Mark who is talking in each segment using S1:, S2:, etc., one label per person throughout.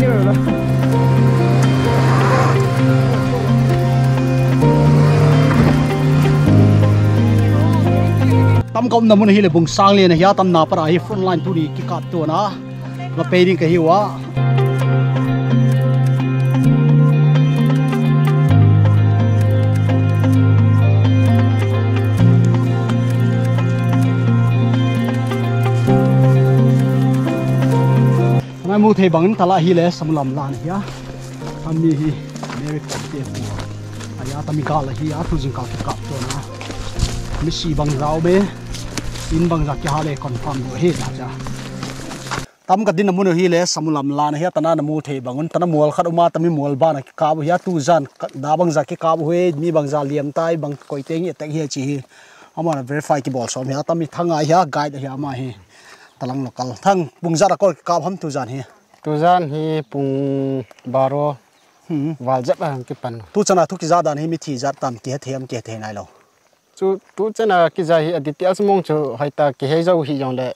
S1: Như là tam công nằm nơi là vùng sang liền là tâm nạp ra hi front line tu đi kí cắt tu na. Gặp pe đi cái hiwa. Mu thei bang tala hi le samulam lan hi ya ami hi america te pu. Aya tami ka la hi a tu jing ka ki kap tu na. Mi si bang rau be. In bang za ki ha le confirm do he na cha. Tam ka din na mun hi le samulam lan hi ya tana na mu the bangun tana mual khat uma tami mual ba na ka bu ya tu zan da bang za ki ka bu he mi bang za liam tai bang koi te ngi tak hi chi hi. Ama na verify ki bol som ya tami thanga ya guide hi ma hi talang lokal thang bung za ko ka ham tu zan hi.
S2: Tu zan hi pung baro.
S1: Hmm.
S2: Wal jap ang ki pan.
S1: Tu chana thu ki za dan hi mi thi za tam ki them ki the nai lo.
S2: Chu tu chana ki za hi aditya smong chu hai ta ki he zo hi yong le.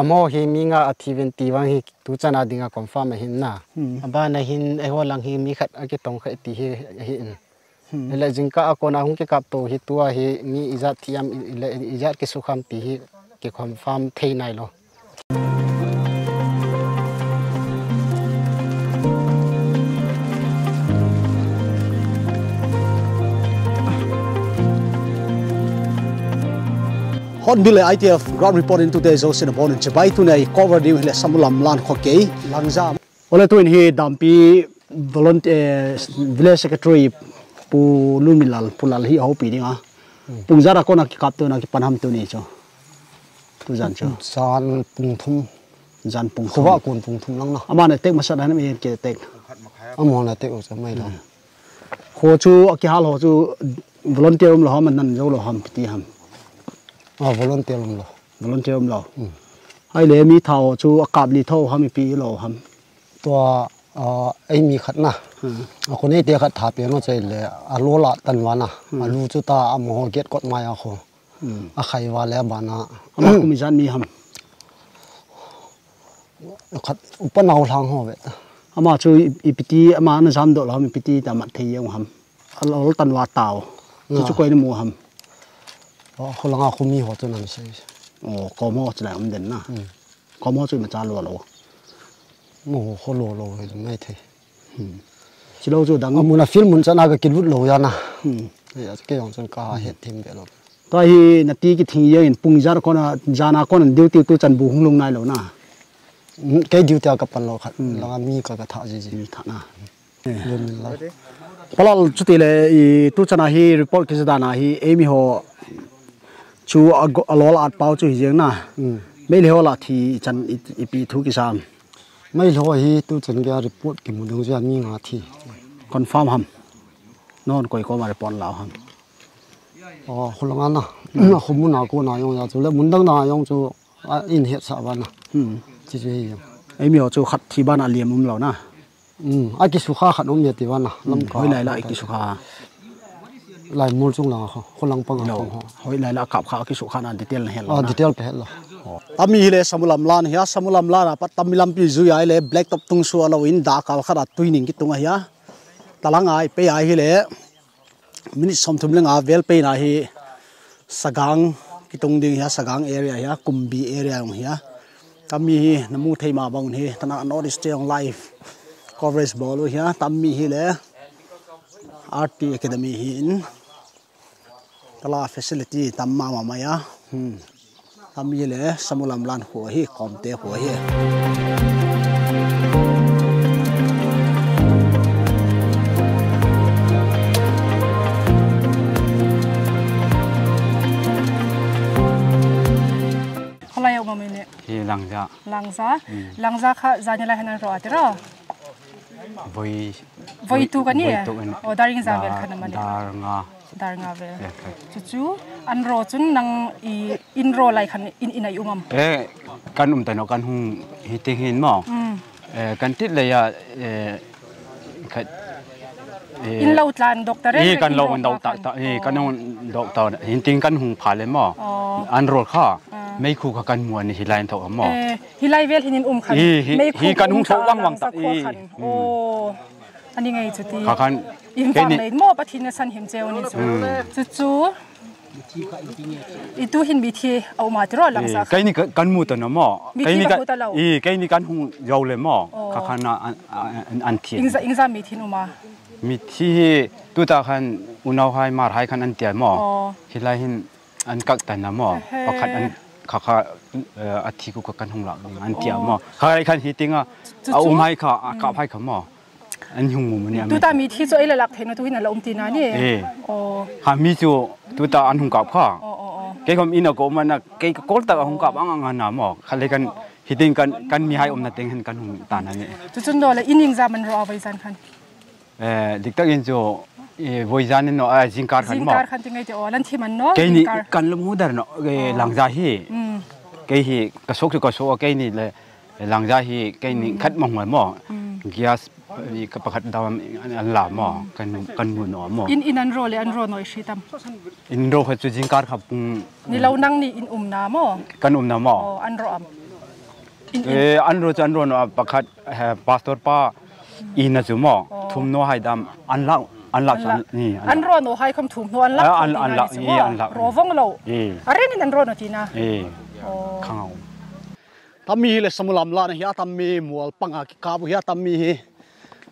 S2: Amo hi mi nga athiven ti wang hi tu chana dinga confirm hin na.
S1: Hmm.
S2: aba na hin e ho lang hi mi khat agi tong kha ti hi hi in le jingka akona hung ki kap to hi tua hi mi izat thiam le izat ki sukham ti hi ki confirm thei nai lo.
S1: Hot bile ITF ground report in today's ocean upon in chabai tu nei cover di le samulam lan khoke langza ole tu in hi dampi volunteer village secretary pu lu mi lal pu lal hi ho pi dinga. Pung zara ko na ki kap tu na ki panham tu ni cho. Tu zan cho.
S2: San pung thum.
S1: Zan pung
S2: thum. wa kun pung thum lang na.
S1: Ama ne tek ma sa na me ke tek.
S2: Ama na tek o sa mai hmm. la
S1: ho chu ki hal ho chu volunteer um lo ha man nan zo lo ham ti ham.
S2: À volunteer um lo.
S1: Volunteer um lo. Hmm. Ai le mi thao chu akap li tho ham mi pi lo ham.
S2: To อไอมีขัดนะคนนี้เดียขัดถาเปียนว่าใจเลยอารูละตันวานะอารูจุตาอมโหเกตกฎหมายอาคงอาใครว่าแล้วบานะ
S1: อามาคุมิจันมีหำ
S2: ขัดอุปนาหทางหัวเวท
S1: อามาช่วยอิปิตีอามานะซ้ำดอก
S2: เรามีพิตี
S1: แต่
S2: มันเที
S1: ยงหำ
S2: อาลูตันวาตาวจะช่วยนมัว
S1: หำคนละอาคุมีหัวตัวนั้นใช่โอ้
S2: กอมอจะไหนมเด่นนะกอมอช่วยมาจา
S1: นรัว
S2: หรอ mồ
S1: khô lồ lồ thì mấy thế. Ừ. Ừ. Chỉ lâu rồi đang muốn là phim muốn chân aga kinh vút lồ ra na cái dòng chân
S2: cá hết thêm vậy rồi tại vì nãy tí cái thằng yên bung ra con ra na con điều tiêu tôi chân bù hung này rồi na
S1: ừ, cái điều tiêu cái phần lò khát là
S2: mi cái cái thà gì gì. Thà na palal chú tê lệ tu chân hi report cái gì đó na hi em ho chú alo là bao chú hi riêng na mấy leo là thì chân ít ít bị cái sao mấy lô hi tu chân gia report kim mudong gia
S1: mi
S2: ngà thi confirm ham
S1: non quay ko mà report lão hầm. Ờ khổ lắm na
S2: na không muốn nào cô nào 用呀 chú. Lấy muốn đăng nào nào 用 chú à in hết sao vậy
S1: na chỉ chú hiểu em hiểu
S2: chú khát thì ban ừ, à liêm um lao na. Um à kí sukha khát um nhiệt thì vậy na
S1: lâm
S2: có hồi lại
S1: lại kí sukha lại mua chung là không không lắm bằng khổ
S2: hồi này
S1: là
S2: cặp khát kí sukha là detail hết rồi detail hết rồi
S1: Tami hile samulam lan hiya. Samulam lan apat tamilam pi zu ya hile black top tung su alo in da kal khara tuining ki tunga hiya. Talang ai, pe ai hile. Mini somthum leng a vel pe na hi. Sagang ki tung ding hiya, sagang area hiya, kumbi area ong hiya. Tami hi namu thei ma bang hi. Tana not stay on life coverage ball hiya. Tami hile. RT Academy hi in. Tala facility, tamma ma ma ya. Hmm ami le lâm lan ho hi komte ho hi.
S3: Khalai ma mine hi
S4: langza khá langza ừ. kha janela hena ro atira voi voi tu cái kani o oh, daring zavel về mane dar nga. dar nga ve chu
S3: chu an ro
S4: chun nang i in ro lai khan in in ai umam e kan um tano kan hung hi te hin ma e kan tit
S3: le ya e kha in
S4: lo tlan doctor e kan lo an doctor ta e kan on doctor hin ting kan hung pha le ma an ro kha ไม่คู่กับการมวนฮิไลน์ถอมหมอฮิไล
S3: เวลฮินินอุ้มขันไม่คู่กันหุ้งเท้าว่างวังตักอีโอ้ ดเลยอะเอ๊
S4: in lo tlan doctor
S3: e kan lo an doctor ta e kan on doctor hin ting kan hung phale mo an ro kha mấy khu ka kan muan hi lain tho mo
S4: hi lai vel hinin um khan
S3: mấy khu hi kan hung tho wang wang ta
S4: e o ani ngai chuti ka kan in wang nei mo pathin san him cheu ni chu chu chu itu hin bi thi au ma tro lang sa
S3: cái ni kan mu ta no mo cái ni kan i cái ni kan hung yau le mo ka khana an an thi
S4: ingza ingza mi thin uma
S3: มีที่ตัวตาคันอุณาหายมาหายคันอันเตียหมอฮิไลหินอันกักแต่นะหมอประคัดอันขาขาอาทิกุกกันหงหลังอันเตียหมอใครคันฮิติงอ่ะเอาอุ้มให้ขากับให้ขาหมอ anh hùng mù mình tôi ta mi thi cho
S4: ấy là lạc thế nó tôi là lộng tin này ê ồ hà mi chú tôi ta anh hùng cọp khó cái hôm ở cổ mình là cái cốt
S3: tao không cọp ăn ăn nào mỏ khai lên cần thì tin cần cần mi hai ông là tiếng hình cần hùng tàn này tôi chân đó là in hình ra mình rõ với dân khăn ê lịch tắc in cho với gian nó à zin car khăn mỏ zin car khăn tiếng cái đó lần thì mình nó cái này cần lắm hút nó cái làng gia hi cái hi cái số cái số cái này là lang gia hi cái này khách mong người mỏ gas านั่นนี่
S4: จุดจุดโดนเลยอินยิงจามันรอไปสันคัน
S3: dik tak in jo voi zan no a jingkar khan
S4: mo jingkar khan tingai te olan thi man no
S3: ke ni kan lum hu dar no lang za hi ke hi ka sok ka so ke ni le lang za hi ke ni khat mong mo gias ka pakhat dawam an la mo kan kan mu no mo
S4: in in an ro le an ro noi shi tam
S3: in ro kha chu jingkar khap
S4: ni lo nang ni in um na mo
S3: kan um na mo
S4: an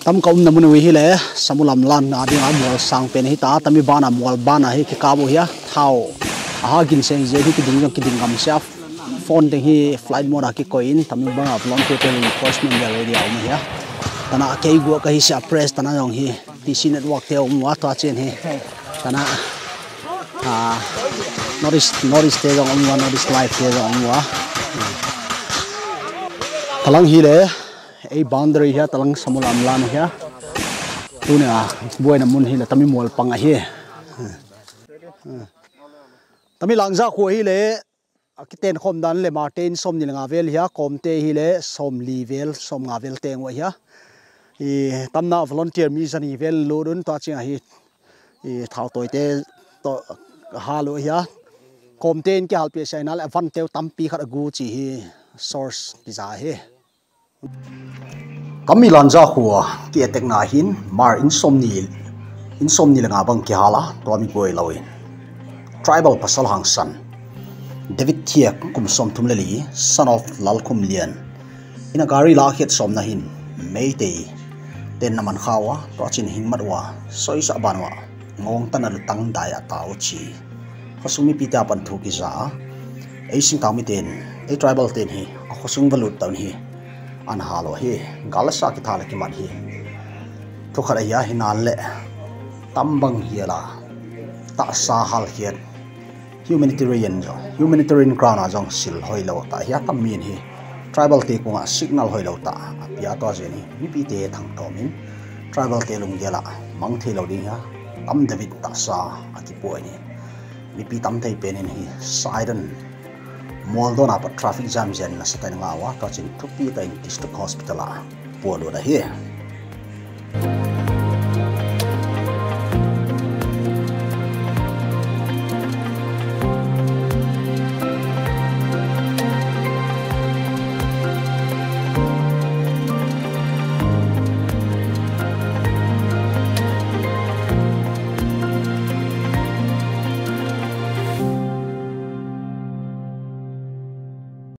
S1: tam kaum namun wi hi le samulam lan na ding amol sang pen hi ta tami bana mol bana hi ki kabu hi thao. A gin seng je hi ki ding ki ding gam sha phone ding hi flight mode ki coin tami bana vlog ko tel enforcement ya radio ma ya tana cái go ka hi sa press tana yong hi TC network te om à, wa ta chen he tana, à, notice notice te jong om wa notice live te jong om wa. Talang hi le ei boundary ya talang samulam lam ya tu ne a, buai na mun hi la tami mol pang a hi. Tami langza khu hi le akiten khom dan le martin som ni nga vel ya kom te hi le, som li vel, som nga vel teng wa ya i tamna volunteer mi zani vel lo dun ta chi hi, i thau toy te, to, ha lo ya kom ten ki hal pe sai nal van teu tampi khat gu chi hi, source pi za he kami lan za na hin mar insomni insomni langa bang ki hala to mi boy lawin vâng tribal pasal hang san david thiek kum som thum leli son of lalkum lian ina gari la khet som na hin mayday ten naman khawa to chin hingmat wa soi sa banwa ngong tan alu tang daya tao chi. Khosumi pita pan thu ki za ei sing taw mi ten ei tribal ten hi à khosung valut tawn hi an halo hi galasa ki thala ki man hi? Thu khara ya hinan le tambang hi la ta sa hal hi humanitarian jo humanitarian crown à a jong sil hoi lo ta hi tam min hi. Tribal te kunga signal hoi lo ta apia à, to je ni. Mi pi te thang to min tribal te lung gela mang the lo ding ha tam david ta sa aki po ni mi pi tam thei pen hi siren Moldona pa traffic jam jan na sa tayo nga awa, touching to pita in district hospital ah. Polo na here.